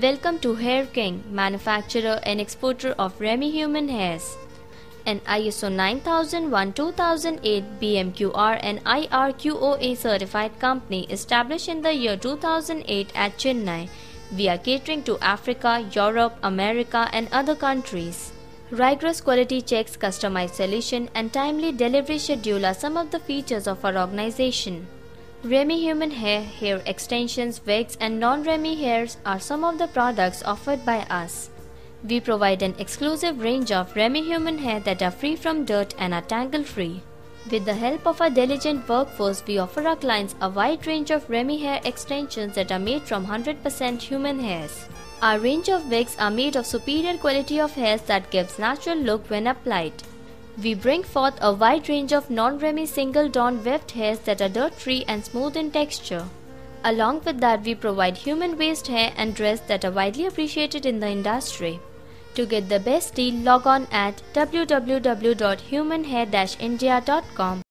Welcome to Hair King, manufacturer and exporter of Remy Human Hairs. An ISO 9001-2008 BMQR and IRQOA certified company established in the year 2008 at Chennai. We are catering to Africa, Europe, America and other countries. Rigorous quality checks, customized solution and timely delivery schedule are some of the features of our organization. Remy Human Hair, hair extensions, wigs and non-Remy hairs are some of the products offered by us. We provide an exclusive range of Remy Human Hair that are free from dirt and are tangle-free. With the help of our diligent workforce, we offer our clients a wide range of Remy hair extensions that are made from 100% human hairs. Our range of wigs are made of superior quality of hairs that gives natural look when applied. We bring forth a wide range of non-Remy single drawn weft hairs that are dirt-free and smooth in texture. Along with that, we provide human waste hair and dress that are widely appreciated in the industry. To get the best deal, log on at www.humanhair-india.com